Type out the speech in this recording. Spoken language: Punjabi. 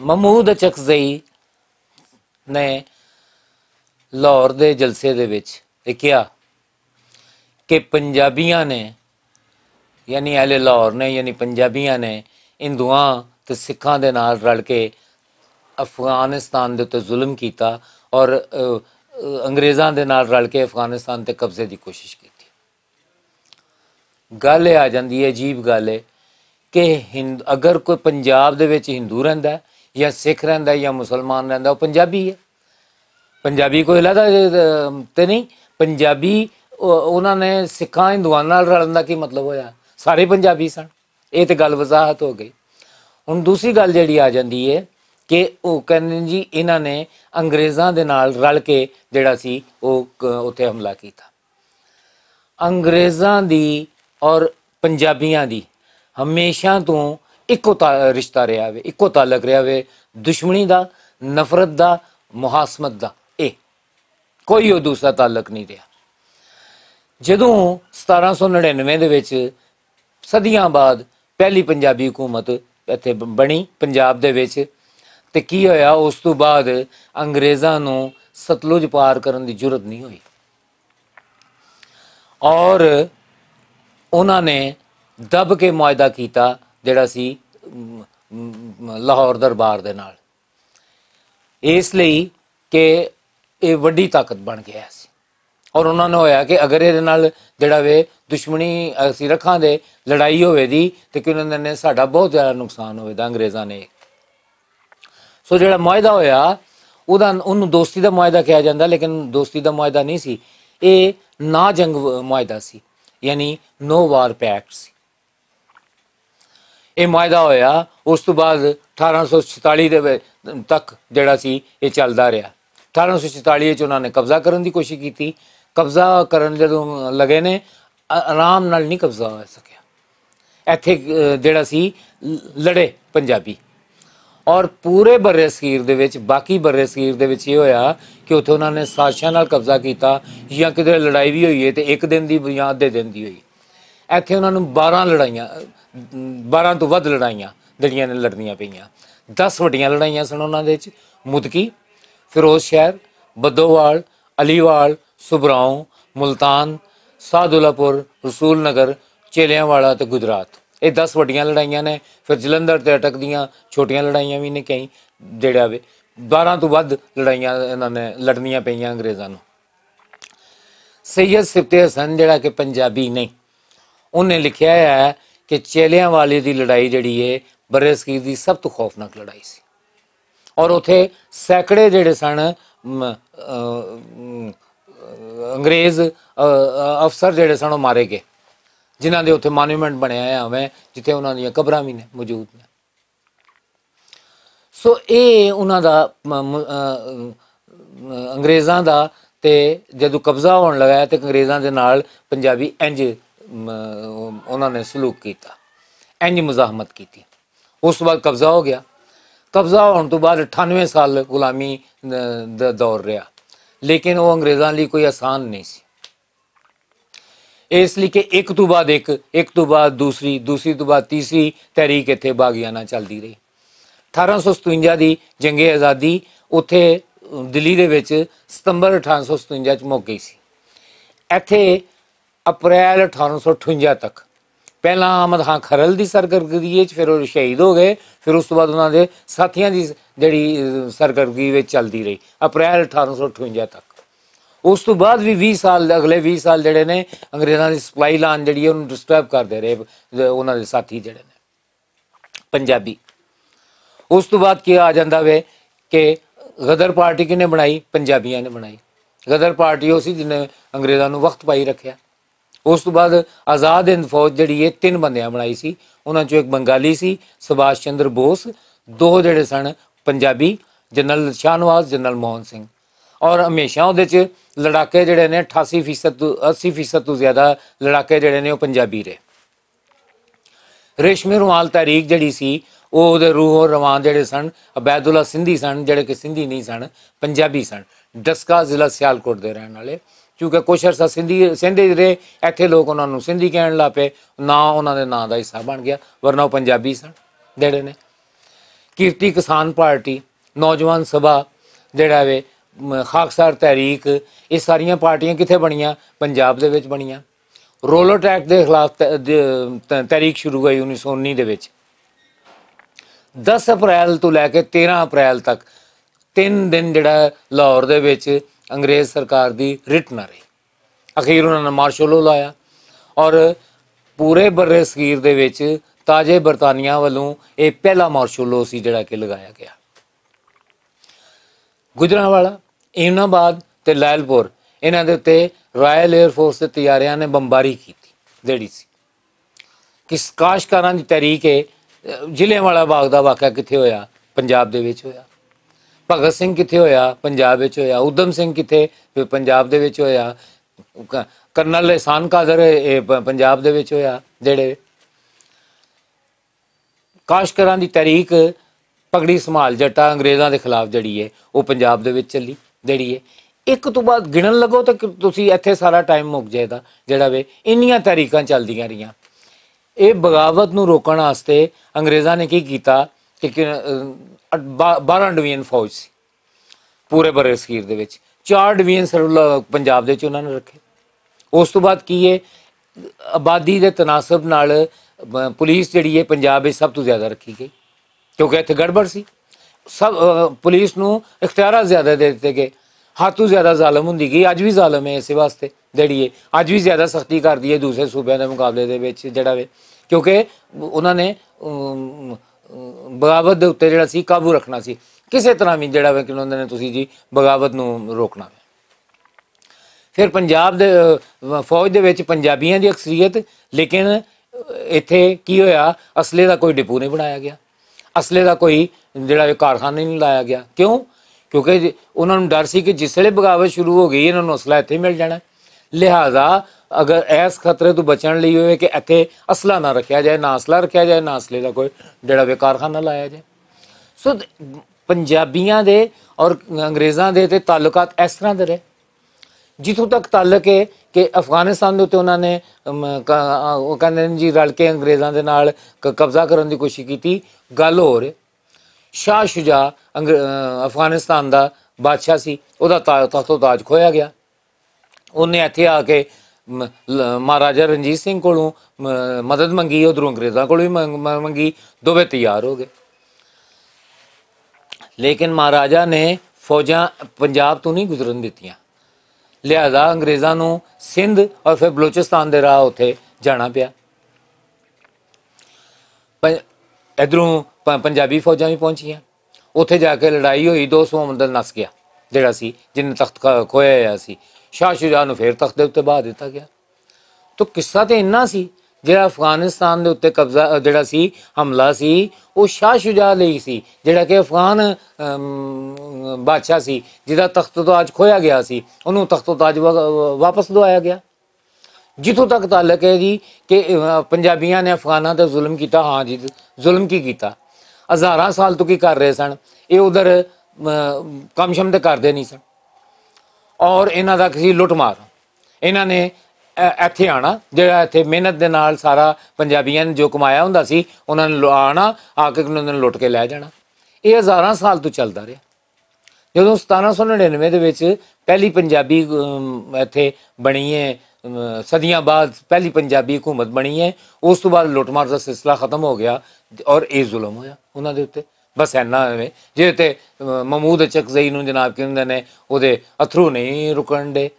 ਮਮੂਦ ਚਕਜ਼ਈ ਨੇ ਲਾਹੌਰ ਦੇ ਜਲਸੇ ਦੇ ਵਿੱਚ ਇਹ ਕਿਹਾ ਕਿ ਪੰਜਾਬੀਆਂ ਨੇ, ਯਾਨੀ ਅਹਲੇ ਲਾਹੌਰ ਨੇ, ਯਾਨੀ ਪੰਜਾਬੀਆਂ ਨੇ ਹਿੰਦੂਆਂ ਤੇ ਸਿੱਖਾਂ ਦੇ ਨਾਲ ਰਲ ਕੇ ਅਫਗਾਨਿਸਤਾਨ ਦੇ ਉੱਤੇ ਜ਼ੁਲਮ ਕੀਤਾ ਔਰ ਅੰਗਰੇਜ਼ਾਂ ਦੇ ਨਾਲ ਰਲ ਕੇ ਅਫਗਾਨਿਸਤਾਨ ਤੇ ਕਬਜ਼ੇ ਦੀ ਕੋਸ਼ਿਸ਼ ਕੀਤੀ। ਗੱਲ ਇਹ ਆ ਜਾਂਦੀ ਹੈ, ਅਜੀਬ ਗੱਲ ਹੈ ਕਿ ਹਿੰਦ, ਅਗਰ ਕੋਈ ਪੰਜਾਬ ਦੇ ਵਿੱਚ ਹਿੰਦੂ ਰਹਿੰਦਾ ਜਾਂ ਸਿੱਖ ਰਹਿੰਦਾ ਹੈ, ਜਾਂ ਮੁਸਲਮਾਨ ਰਹਿੰਦਾ ਉਹ ਪੰਜਾਬੀ ਹੈ ਪੰਜਾਬੀ ਕੋਈ ਅਲੱਗ ਅਹ, ਤੇ ਨਹੀਂ ਪੰਜਾਬੀ ਉਹ- ਉਹਨਾਂ ਨੇ ਸਿੱਖਾਂ ਹਿੰਦੂਆਂ ਨਾਲ ਰਲਣ ਦਾ ਕੀ ਮਤਲਬ ਹੋਇਆ ਸਾਰੇ ਪੰਜਾਬੀ ਸਨ ਇਹ ਤੇ ਗੱਲ ਵਜ਼ਾਹਤ ਹੋ ਗਈ ਹੁਣ ਦੂਸਰੀ ਗੱਲ ਜਿਹੜੀ ਆ ਜਾਂਦੀ ਹੈ ਕਿ ਉਹ ਕਹਿੰਦੇ ਨੇ ਜੀ ਇਹਨਾਂ ਨੇ ਅੰਗਰੇਜ਼ਾਂ ਦੇ ਨਾਲ ਰਲ ਕੇ ਜਿਹੜਾ ਸੀ ਉਹ ਕ- ਉੱਥੇ ਹਮਲਾ ਕੀਤਾ ਅੰਗਰੇਜ਼ਾਂ ਦੀ ਔਰ ਪੰਜਾਬੀਆਂ ਦੀ ਹਮੇਸ਼ਾ ਤੋਂ ਇੱਕੋ ਤਾ- ਰਿਸ਼ਤਾ ਰਿਹਾ ਵੇ, ਇੱਕੋ ਤਾਲਕ ਰਿਹਾ ਵੇ, ਦੁਸ਼ਮਣੀ ਦਾ, ਨਫ਼ਰਤ ਦਾ, ਮੁਹਾਸਮਤ ਦਾ, ਇਹ। ਕੋਈ ਉਹ ਦੂਸਰਾ ਤਾਲਕ ਨਹੀਂ ਰਿਹਾ। ਜਦੋਂ 1799 ਦੇ ਵਿੱਚ ਸਦੀਆਂ ਬਾਅਦ ਪਹਿਲੀ ਪੰਜਾਬੀ ਹਕੂਮਤ ਇੱਥੇ ਬਣੀ ਪੰਜਾਬ ਦੇ ਵਿੱਚ, ਤੇ ਕੀ ਹੋਇਆ, ਉਸ ਤੋਂ ਬਾਅਦ ਅੰਗਰੇਜ਼ਾਂ ਨੂੰ ਸਤਲੁਜ ਪਾਰ ਕਰਨ ਦੀ ਜੁਰਤ ਨਹੀਂ ਹੋਈ। ਔਰ ਉਹਨਾਂ ਨੇ ਦਬ ਕੇ ਮੁਆਇਦਾ ਕੀਤਾ ਜਿਹੜਾ ਸੀ ਲਾਹੌਰ ਦਰਬਾਰ ਦੇ ਨਾਲ। ਇਸ ਲਈ ਕਿ ਇਹ ਵੱਡੀ ਤਾਕਤ ਬਣ ਗਿਆ ਸੀ। ਔਰ ਉਹਨਾਂ ਨੂੰ ਹੋਇਆ ਕਿ ਅਗਰ ਇਹਦੇ ਨਾਲ ਜਿਹੜਾ ਵੇ ਦੁਸ਼ਮਣੀ ਅਸੀਂ ਰੱਖਾਂਗੇ, ਲੜਾਈ ਹੋਵੇ ਦੀ, ਤੇ ਕਿ ਉਹਨਾਂ ਨੇ ਸਾਡਾ ਬਹੁਤ ਜ਼ਿਆਦਾ ਨੁਕਸਾਨ ਹੋਵੇਗਾ ਅੰਗਰੇਜ਼ਾਂ ਨੇ। ਸੋ ਜਿਹੜਾ ਮੁਆਇਦਾ ਹੋਇਆ, ਉਹਦਾ ਉਹਨੂੰ ਦੋਸਤੀ ਦਾ ਮੁਆਇਦਾ ਕਿਹਾ ਜਾਂਦਾ, ਲੇਕਿਨ ਦੋਸਤੀ ਦਾ ਮੁਆਇਦਾ ਨਹੀਂ ਸੀ। ਇਹ ਨਾ ਜੰਗ ਵ- ਮੁਆਇਦਾ ਸੀ, ਯਾਨੀ ਨੋ ਵਾਰ ਪੈਕਟ ਸੀ। ਇਹ ਮੁਆਇਦਾ ਹੋਇਆ ਉਸ ਤੋਂ ਬਾਅਦ 1846 ਦੇ ਵਿੱਚ ਤੱਕ ਜਿਹੜਾ ਸੀ ਇਹ ਚੱਲਦਾ ਰਿਹਾ। 1846 ਵਿੱਚ ਉਹਨਾਂ ਨੇ ਕਬਜ਼ਾ ਕਰਨ ਦੀ ਕੋਸ਼ਿਸ਼ ਕੀਤੀ। ਕਬਜ਼ਾ ਕਰਨ ਜਦੋਂ ਲਗੇ ਨੇ ਆ- ਆਰਾਮ ਨਾਲ ਨਹੀਂ ਕਬਜ਼ਾ ਹੋ ਸਕਿਆ। ਇੱਥੇ ਅਹ, ਜਿਹੜਾ ਸੀ ਲ- ਲੜੇ ਪੰਜਾਬੀ। ਔਰ ਪੂਰੇ ਬਰਰੇ ਸਗੀਰ ਦੇ ਵਿੱਚ ਬਾਕੀ ਬਰਰੇ ਸਗੀਰ ਦੇ ਵਿੱਚ ਇਹ ਹੋਇਆ ਕਿ ਉੱਥੇ ਉਹਨਾਂ ਨੇ ਸਾਜ਼ਿਸ਼ਾਂ ਨਾਲ ਕਬਜ਼ਾ ਕੀਤਾ ਜਾਂ ਕਿਤੇ ਲੜਾਈ ਵੀ ਹੋਈ ਹੈ ਤੇ ਇੱਕ ਦਿਨ ਦੀ ਜਾਂ ਅੱਧੇ ਦਿਨ ਦੀ ਹੋਈ। ਇੱਥੇ ਉਹਨਾਂ ਨੂੰ 12 ਲੜਾਈਆਂ ਅਹ, 12 ਤੋਂ ਵੱਧ ਲੜਾਈਆਂ ਜਿਹੜੀਆਂ ਨੇ ਲੜਨੀਆਂ ਪਈਆਂ। 10 ਵੱਡੀਆਂ ਲੜਾਈਆਂ ਸਨ ਉਹਨਾਂ ਦੇ ਵਿੱਚ। ਮੁਦਕੀ, ਫਿਰੋਜ਼ ਸ਼ਹਿਰ, ਬੱਦੋਵਾਲ, ਅਲੀਵਾਲ, ਸੁਬਰਾਉ, ਮੁਲਤਾਨ, ਸਾਦੁਲਾਪੁਰ ਰਸੂਲ ਨਗਰ ਚੇਲਿਆਂਵਾਲਾ ਤੇ ਗੁਜਰਾਤ। ਇਹ 10 ਵੱਡੀਆਂ ਲੜਾਈਆਂ ਨੇ। ਫਿਰ ਜਲੰਧਰ ਤੇ ਅਟਕਦੀਆਂ ਛੋਟੀਆਂ ਲੜਾਈਆਂ ਵੀ ਨੇ ਕਈ ਜਿਹੜਾ ਵੇ। 12 ਤੋਂ ਵੱਧ ਲੜਾਈਆਂ ਇਹਨਾਂ ਨੇ ਲੜਨੀਆਂ ਪਈਆਂ ਅੰਗਰੇਜ਼ਾਂ ਨੂੰ। ਸੈਯਦ ਸਿਫਤੇ ਹਸਨ ਜਿਹੜਾ ਕਿ ਪੰਜਾਬੀ ਨਹੀਂ, ਉਹਨੇ ਲਿਖਿਆ ਹੈ ਕਿ ਚੇਲਿਆਂ ਵਾਲੇ ਦੀ ਲੜਾਈ ਜਿਹੜੀ ਹੈ ਬਰੇ ਸਗੀਰ ਦੀ ਸਭ ਤੋਂ ਖੌਫਨਾਕ ਲੜਾਈ ਸੀ। ਔਰ ਉਥੇ ਸੈਕੜੇ ਜਿਹੜੇ ਸਨ ਅੰਗਰੇਜ਼ ਅਫਸਰ ਜਿਹੜੇ ਸਨ ਉਹ ਮਾਰੇ ਗਏ। ਜਿਨ੍ਹਾਂ ਦੇ ਉੱਥੇ ਮੋਨੂਮੈਂਟ ਬਣਿਆ ਹੈ ਹਵੇਂ ਜਿੱਥੇ ਉਹਨਾਂ ਦੀਆਂ ਕਬਰਾਂ ਵੀ ਨੇ, ਮੌਜੂਦ ਨੇ। ਸੋ ਇਹ ਉਹਨਾਂ ਦਾ ਅੰਗਰੇਜ਼ਾਂ ਦਾ ਤੇ ਜਦੋਂ ਕਬਜ਼ਾ ਹੋਣ ਲੱਗਾ ਤੇ ਅੰਗਰੇਜ਼ਾਂ ਦੇ ਨਾਲ ਪੰਜਾਬੀ ਇੰਜ ਉਹਨਾਂ ਨੇ ਸਲੂਕ ਕੀਤਾ ਇੰਜ ਮੁਜ਼ਾਹਮਤ ਕੀਤੀ ਉਸ ਤੋਂ ਬਾਅਦ ਕਬਜ਼ਾ ਹੋ ਗਿਆ ਕਬਜ਼ਾ ਹੋਣ ਤੋਂ ਬਾਅਦ 98 ਸਾਲ ਗੁਲਾਮੀ ਅਹ, ਦਾ ਦੌਰ ਰਿਹਾ ਲੇਕਿਨ ਉਹ ਅੰਗਰੇਜ਼ਾਂ ਲਈ ਕੋਈ ਆਸਾਨ ਨਹੀਂ ਸੀ ਇਸ ਲਈ ਕਿ ਇੱਕ ਤੋਂ ਬਾਅਦ ਇੱਕ ਇੱਕ ਤੋਂ ਬਾਅਦ ਦੂਸਰੀ ਦੂਸਰੀ ਤੋਂ ਬਾਅਦ ਤੀਸਰੀ ਤਹਿਰੀਕ ਇੱਥੇ ਬਾਗੀਆਨਾ ਚੱਲਦੀ ਰਹੀ 1857 ਦੀ ਜੰਗੇ ਆਜ਼ਾਦੀ ਉੱਥੇ ਅਹ, ਦਿੱਲੀ ਦੇ ਵਿੱਚ ਸਤੰਬਰ 1857 ਚ ਮੁੱਕ ਗਈ ਸੀ ਇੱਥੇ ਅਪ੍ਰੈਲ 1858 ਤੱਕ। ਪਹਿਲਾਂ ਆਮਦ ਖਾਨ ਖਰਲ ਦੀ ਸਰਗਰਗੀ ਵਿੱਚ ਫਿਰ ਉਹ ਸ਼ਹੀਦ ਹੋ ਗਏ, ਫਿਰ ਉਸ ਤੋਂ ਬਾਅਦ ਉਹਨਾਂ ਦੇ ਸਾਥੀਆਂ ਦੀ ਜਿਹੜੀ ਸਰਗਰਗੀ ਸਰਗਰਦਗੀ ਵਿੱਚ ਚੱਲਦੀ ਰਹੀ, ਅਪ੍ਰੈਲ 1858 ਤੱਕ। ਉਸ ਤੋਂ ਬਾਅਦ ਵੀ 20 ਸਾਲ, ਅਗਲੇ 20 ਸਾਲ ਜਿਹੜੇ ਨੇ, ਅੰਗਰੇਜ਼ਾਂ ਦੀ ਸਪਲਾਈ ਲਾਈਨ ਜਿਹੜੀ ਹੈ ਉਹਨੂੰ ਡਿਸਟਰਬ ਕਰਦੇ ਰਹੇ ਉਹਨਾਂ ਦੇ ਸਾਥੀ ਜਿਹੜੇ ਨੇ, ਪੰਜਾਬੀ। ਉਸ ਤੋਂ ਬਾਅਦ ਕੀ ਆ ਜਾਂਦਾ ਵੇ ਕਿ ਗਦਰ ਪਾਰਟੀ ਕਿਨੇ ਬਣਾਈ? ਪੰਜਾਬੀਆਂ ਨੇ ਬਣਾਈ। ਗਦਰ ਪਾਰਟੀ ਉਹ ਸੀ ਜਿਹਨੇ ਅੰਗਰੇਜ਼ਾਂ ਨੂੰ ਵਕਤ ਪਾਈ ਰੱਖਿਆ। ਉਸ ਤੋਂ ਬਾਅਦ ਆਜ਼ਾਦ ਹਿੰਦ ਫੌਜ ਜਿਹੜੀ ਇਹ ਤਿੰਨ ਬੰਦਿਆਂ ਬਣਾਈ ਸੀ, ਉਹਨਾਂ ਚੋਂ ਇੱਕ ਬੰਗਾਲੀ ਸੀ, ਸੁਭਾਸ਼ ਚੰਦਰ ਬੋਸ, ਦੋ ਜਿਹੜੇ ਸਨ ਪੰਜਾਬੀ, ਜਨਰਲ ਸ਼ਾਹਨਵਾਜ਼, ਜਨਰਲ ਮੋਹਨ ਸਿੰਘ। ਔਰ ਹਮੇਸ਼ਾ ਉਹਦੇ ਚ ਲੜਾਕੇ ਜਿਹੜੇ ਨੇ 88% ਤੋਂ 80% ਤੋਂ ਜ਼ਿਆਦਾ ਲੜਾਕੇ ਜਿਹੜੇ ਨੇ ਉਹ ਪੰਜਾਬੀ ਰਹੇ। ਰੇਸ਼ਮੀ ਰੁਮਾਲ ਤਹਿਰੀਕ ਜਿਹੜੀ ਸੀ, ਉਹ ਉਹਦੇ ਰੂਹ ਰਵਾਨ ਜਿਹੜੇ ਸਨ, ਅਬੈਦੁੱਲਾ ਸਿੰਧੀ ਸਨ, ਜਿਹੜੇ ਕਿ ਸਿੰਧੀ ਨਹੀਂ ਸਨ, ਪੰਜਾਬੀ ਸਨ। ਡਸਕਾ ਜ਼ਿਲ੍ਹਾ ਸਿਆਲਕੋਟ ਦੇ ਰਹਿਣ ਵਾਲੇ। ਕਿਉਂਕਿ ਕੁਛ ਅਰਸਾ ਸਿੰਧੀ ਸਿੰਧੀ ਰਹੇ ਇੱਥੇ ਲੋਕ ਉਹਨਾਂ ਨੂੰ ਸਿੰਧੀ ਕਹਿਣ ਲੱਗ ਪਏ ਨਾ ਉਹਨਾਂ ਦੇ ਨਾਂ ਦਾ ਹਿੱਸਾ ਬਣ ਗਿਆ ਵਰਨਾ ਉਹ ਪੰਜਾਬੀ ਸਨ ਜਿਹੜੇ ਨੇ। ਕੀਰਤੀ ਕਿਸਾਨ ਪਾਰਟੀ ਨੌਜਵਾਨ ਸਭਾ ਜਿਹੜਾ ਵੇ ਮ, ਖਾਕਸਾਰ ਤਹਿਰੀਕ ਇਹ ਸਾਰੀਆਂ ਪਾਰਟੀਆਂ ਕਿੱਥੇ ਬਣੀਆਂ? ਪੰਜਾਬ ਦੇ ਵਿੱਚ ਬਣੀਆਂ। ਰੋਲਰ ਟੈਕ ਦੇ ਖਿਲਾਫ ਤਹਿਰੀਕ ਸ਼ੁਰੂ ਹੋਈ 1919 ਦੇ ਵਿੱਚ। 10 ਅਪ੍ਰੈਲ ਤੋਂ ਲੈ ਕੇ 13 ਅਪ੍ਰੈਲ ਤੱਕ ਤਿੰਨ ਦਿਨ ਜਿਹੜਾ ਲਾਹੌਰ ਦੇ ਵਿੱਚ ਅੰਗਰੇਜ਼ ਸਰਕਾਰ ਦੀ ਰਿਟ ਨਾ ਰਹੀ। ਅਖੀਰ ਉਹਨਾਂ ਨੇ ਮਾਰਸ਼ਲ ਲਾਇਆ ਔਰ ਪੂਰੇ ਬਰਰੇ ਸਗੀਰ ਦੇ ਵਿੱਚ ਤਾਜੇ ਬਰਤਾਨੀਆ ਵੱਲੋਂ ਇਹ ਪਹਿਲਾ ਮਾਰਸ਼ਲ ਸੀ ਜਿਹੜਾ ਕਿ ਲਗਾਇਆ ਗਿਆ। ਗੁਜਰਾਂਵਾਲਾ, ਇਮਨਾਬਾਦ ਤੇ ਲਾਇਲਪੁਰ, ਇਹਨਾਂ ਦੇ ਉੱਤੇ ਰਾਇਲ 에ਅਰ ਫੋਰਸ ਦੇ ਤਿਆਰਿਆਂ ਨੇ ਬੰਬਾਰੀ ਕੀਤੀ, ਜਿਹੜੀ ਸੀ। ਕਿਸ ਕਾਸ਼ਕਾਰਾਂ ਦੀ ਤਹਿਰੀਕ ਹੈ, ਅਹ ਜ਼ਿਲ੍ਹਿਆਂਵਾਲਾ ਬਾਗ ਦਾ ਵਾਕਿਆ ਕਿੱਥੇ ਹੋਇਆ? ਪੰਜਾਬ ਦੇ ਵਿੱਚ ਹੋਇਆ। ਭਗਤ ਸਿੰਘ ਕਿੱਥੇ ਹੋਇਆ? ਪੰਜਾਬ ਵਿੱਚ ਹੋਇਆ। ਉਦਮ ਸਿੰਘ ਕਿੱਥੇ? ਪੰਜਾਬ ਦੇ ਵਿੱਚ ਹੋਇਆ। ਕ- ਕਰਨਲ ehsan ਕਾਦਰ ਪੰਜਾਬ ਦੇ ਵਿੱਚ ਹੋਇਆ। ਜਿਹੜੇ ਕਾਸ਼ਕਰਾਂ ਦੀ ਤਹਿਰੀਕ ਪਗੜੀ ਸੰਭਾਲ ਜੱਟਾ ਅੰਗਰੇਜ਼ਾਂ ਦੇ ਖਿਲਾਫ ਜਿਹੜੀ ਹੈ ਉਹ ਪੰਜਾਬ ਦੇ ਵਿੱਚ ਚੱਲੀ, ਜਿਹੜੀ ਹੈ ਇੱਕ ਤੋਂ ਬਾਅਦ ਗਿਣਨ ਲੱਗੋ ਤਾਂ ਕਿ ਤੁਸੀਂ ਇੱਥੇ ਸਾਰਾ ਟਾਈਮ ਮੁੱਕ ਜਾਏਗਾ ਜਿਹੜਾ ਵੇ, ਇੰਨੀਆਂ ਤਹਿਰੀਕਾਂ ਚੱਲਦੀਆਂ ਰਹੀਆਂ। ਇਹ ਬਗਾਵਤ ਨੂੰ ਰੋਕਣ ਵਾਸਤੇ ਅੰਗਰੇਜ਼ਾਂ ਨੇ ਕੀ ਕੀਤਾ? 12 ਡਿਵੀਜ਼ਨ ਫੌਜ ਸੀ। ਪੂਰੇ ਬਰੇ ਸਗੀਰ ਦੇ ਵਿੱਚ। ਚਾਰ ਡਿਵੀਜ਼ਨ ਸਿਰਫ ਪੰਜਾਬ ਦੇ ਵਿੱਚ ਉਹਨਾਂ ਨੇ ਰੱਖੇ। ਉਸ ਤੋਂ ਬਾਅਦ ਕੀ ਹੈ ਆਬਾਦੀ ਦੇ ਤਨਾਸਬ ਨਾਲ ਪੁਲਿਸ ਜਿਹੜੀ ਹੈ ਪੰਜਾਬ ਵਿੱਚ ਸਭ ਤੋਂ ਜ਼ਿਆਦਾ ਰੱਖੀ ਗਈ। ਕਿਉਂਕਿ ਇੱਥੇ ਗੜਬੜ ਸੀ। ਸਭ ਪੁਲਿਸ ਨੂੰ ਇਖਤਿਆਰਾਂ ਜ਼ਿਆਦਾ ਦੇ ਦਿੱਤੇ ਗਏ। ਹੱਦ ਤੋਂ ਜ਼ਿਆਦਾ ਜ਼ਾਲਮ ਹੁੰਦੀ ਗਈ। ਅੱਜ ਵੀ ਜ਼ਾਲਮ ਹੈ ਇਸੇ ਵਾਸਤੇ ਜਿਹੜੀ ਹੈ ਅੱਜ ਵੀ ਜ਼ਿਆਦਾ ਸਖਤੀ ਕਰਦੀ ਹੈ ਦੂਸਰੇ ਸੂਬਿਆਂ ਦੇ ਮੁਕਾਬਲੇ ਦੇ ਵਿੱਚ ਜਿਹੜਾ ਵੇ। ਕਿਉਂਕਿ ਉਹਨਾਂ ਨੇ ਬਗਾਵਤ ਦੇ ਉੱਤੇ ਜਿਹੜਾ ਸੀ ਕਾਬੂ ਰੱਖਣਾ ਸੀ। ਕਿਸੇ ਤਰ੍ਹਾਂ ਵੀ ਜਿਹੜਾ ਵੇ ਕਿ ਉਹਨਾਂ ਨੇ ਤੁਸੀਂ ਜੀ ਬਗਾਵਤ ਨੂੰ ਰੋਕਣਾ ਵੇ ਫਿਰ ਪੰਜਾਬ ਦੇ ਅਹ, ਫੌਜ ਦੇ ਵਿੱਚ ਪੰਜਾਬੀਆਂ ਦੀ ਅਕਸਰੀਅਤ ਲੇਕਿਨ ਅਹ, ਇੱਥੇ ਕੀ ਹੋਇਆ ਅਸਲੇ ਦਾ ਕੋਈ ਡਿਪੂ ਨਹੀਂ ਬਣਾਇਆ ਗਿਆ। ਅਸਲੇ ਦਾ ਕੋਈ ਜਿਹੜਾ ਇਹ ਕਾਰਖਾਨਾ ਨਹੀਂ ਲਾਇਆ ਗਿਆ। ਕਿਉਂ? ਕਿਉਂਕਿ ਜੇ- ਉਹਨਾਂ ਨੂੰ ਡਰ ਸੀ ਕਿ ਜਿਸ ਵੇਲੇ ਬਗਾਵਤ ਸ਼ੁਰੂ ਹੋ ਗਈ ਇਹਨਾਂ ਨੂੰ ਅਸਲਾ ਇੱਥੇ ਹੀ ਮਿਲ ਜਾਣਾ। ਲਿਹਾਜ਼ਾ ਅਗਰ ਇਸ ਖਤਰੇ ਤੋਂ ਬਚਣ ਲਈ ਹੋਵੇ ਕਿ ਇੱਥੇ ਅਸਲਾ ਨਾ ਰੱਖਿਆ ਜਾਏ ਨਾ ਅਸਲਾ ਰੱਖਿਆ ਜਾਏ ਨਾ ਅਸਲੇ ਦਾ ਕੋਈ ਜਿਹੜਾ ਵੇ ਕਾਰਖਾਨਾ ਲਾਇਆ ਜਾਏ ਸੋ ਦ- ਪੰਜਾਬੀਆਂ ਦੇ ਔਰ ਅੰਗਰੇਜ਼ਾਂ ਦੇ ਤੇ ਤਾਲੁਕਾਤ ਇਸ ਤਰ੍ਹਾਂ ਦੇ ਰਹੇ ਜਿੱਥੋਂ ਤੱਕ ਤਾਲਕ ਹੈ ਕਿ ਅਫਗਾਨਿਸਤਾਨ ਦੇ ਉੱਤੇ ਉਹਨਾਂ ਨੇ ਅਮ, ਕ- ਅ, ਉਹ ਕਹਿੰਦੇ ਨੇ ਜੀ ਰਲ ਕੇ ਅੰਗਰੇਜ਼ਾਂ ਦੇ ਨਾਲ ਕ- ਕਬਜ਼ਾ ਕਰਨ ਦੀ ਕੋਸ਼ਿਸ਼ ਕੀਤੀ ਗੱਲ ਹੋਰ ਹੈ ਸ਼ਾਹ ਸ਼ੁਜਾ ਅੰਗਰ- ਅ, ਅਫਗਾਨਿਸਤਾਨ ਦਾ ਬਾਦਸ਼ਾਹ ਸੀ ਉਹਦਾ ਤਾ- ਤਖਤੋ ਤਾਜ ਖੋਇਆ ਗਿਆ ਉਹਨੇ ਇੱਥੇ ਆ ਕੇ ਮ, ਲ- ਮਹਾਰਾਜਾ ਰਣਜੀਤ ਸਿੰਘ ਕੋਲੋਂ ਮਦਦ ਮੰਗੀ, ਉਧਰੋਂ ਅੰਗਰੇਜ਼ਾਂ ਕੋਲੋਂ ਵੀ ਮੰਗੀ ਦੋਵੇਂ ਤਿਆਰ ਹੋ ਗਏ। ਲੇਕਿਨ ਮਹਾਰਾਜਾ ਨੇ ਫੌਜਾਂ ਪੰਜਾਬ ਤੋਂ ਨਹੀਂ ਗੁਜ਼ਰਨ ਦਿੱਤੀਆਂ। ਲਿਹਾਜ਼ਾ ਅੰਗਰੇਜ਼ਾਂ ਨੂੰ ਸਿੰਧ ਔਰ ਫਿਰ ਬਲੋਚਿਸਤਾਨ ਦੇ ਰਾਹ ਉੱਥੇ ਜਾਣਾ ਪਿਆ। ਇਧਰੋਂ ਪੰਜਾਬੀ ਫੌਜਾਂ ਵੀ ਪਹੁੰਚੀਆਂ। ਉੱਥੇ ਜਾ ਕੇ ਲੜਾਈ ਹੋਈ 200 ਮੰਦਲ ਨਸ ਗਿਆ। ਜਿਹੜਾ ਸੀ ਜਿਹਨੇ ਤਖਤ ਖੋਇਆ ਹੋਇਆ ਸੀ, ਸ਼ਾਹ ਸ਼ੁਜਾ ਨੂੰ ਫੇਰ ਤਖਤ ਦੇ ਉੱਤੇ ਬਾਹ ਦਿੱਤਾ ਗਿਆ। ਤੋ ਕਿੱਸਾ ਤੇ ਇੰਨਾ ਸੀ, ਜਿਹੜਾ ਅਫਗਾਨਿਸਤਾਨ ਦੇ ਉੱਤੇ ਕਬਜ਼ਾ ਜਿਹੜਾ ਸੀ, ਹਮਲਾ ਸੀ, ਉਹ ਸ਼ਾਹ ਸ਼ੁਜਾ ਲਈ ਸੀ, ਜਿਹੜਾ ਕਿ ਅਫਗਾਨ ਬਾਦਸ਼ਾਹ ਸੀ, ਜਿਹਦਾ ਤਖਤ ਤਾਜ ਖੋਇਆ ਗਿਆ ਸੀ, ਉਹਨੂੰ ਤਖਤ ਤਾਜ ਵਾਪਸ ਦਵਾਇਆ ਗਿਆ। ਜਿੱਥੋਂ ਤੱਕ ਤਾਲਕ ਹੈ ਜੀ, ਕਿ ਪੰਜਾਬੀਆਂ ਨੇ ਅਫਗਾਨਾਂ ਤੇ ਜ਼ੁਲਮ ਕੀਤਾ, ਹਾਂ ਜੀ, ਜ਼ੁਲਮ ਕੀ ਕੀਤਾ? ਹਜ਼ਾਰਾਂ ਸਾਲ ਤੋਂ ਕੀ ਕਰ ਰਹੇ ਸਨ? ਇਹ ਉਧਰ ਕੰਮ ਸ਼ਮ ਤੇ ਕਰਦੇ ਨਹੀਂ ਸਨ ਔਰ ਇਹਨਾਂ ਦਾ ਕਿਸੇ ਲੁੱਟਮਾਰ ਇਹਨਾਂ ਨੇ ਇੱਥੇ ਆਣਾ, ਜਿਹੜਾ ਇੱਥੇ ਮਿਹਨਤ ਦੇ ਨਾਲ ਸਾਰਾ ਪੰਜਾਬੀਆਂ ਨੇ ਜੋ ਕਮਾਇਆ ਹੁੰਦਾ ਸੀ, ਉਹਨਾਂ ਨੇ ਲੁ- ਆਉਣਾ ਆ ਕੇ ਉਹਨਾਂ ਨੇ ਲੁੱਟ ਕੇ ਲੈ ਜਾਣਾ। ਇਹ ਹਜ਼ਾਰਾਂ ਸਾਲ ਤੋਂ ਚੱਲਦਾ ਰਿਹਾ। ਜਦੋਂ 1799 ਦੇ ਵਿੱਚ ਪਹਿਲੀ ਪੰਜਾਬੀ ਇੱਥੇ ਬਣੀ ਹੈ ਸਦੀਆਂ ਬਾਅਦ ਪਹਿਲੀ ਪੰਜਾਬੀ ਹਕੂਮਤ ਬਣੀ ਹੈ, ਉਸ ਤੋਂ ਬਾਅਦ ਲੁੱਟਮਾਰ ਦਾ ਸਿਲਸਿਲਾ ਖਤਮ ਹੋ ਗਿਆ, ਔਰ ਇਹ ਜ਼ੁਲਮ ਹੋਇਆ ਉਹਨਾਂ ਦੇ ਉੱਤੇ। ਬਸ ਇੰਨਾ ਐਵੇਂ। ਜਿਹਦੇ ਤੇ ਮਮੂਦ ਮਹਿਮੂਦ ਚੱਕਜ਼ਈ ਨੂੰ ਜਨਾਬ ਕਹਿੰਦੇ ਨੇ, ਉਹਦੇ ਅਥਰੂ ਨਹੀਂ ਰੁਕਣ ਦੇ।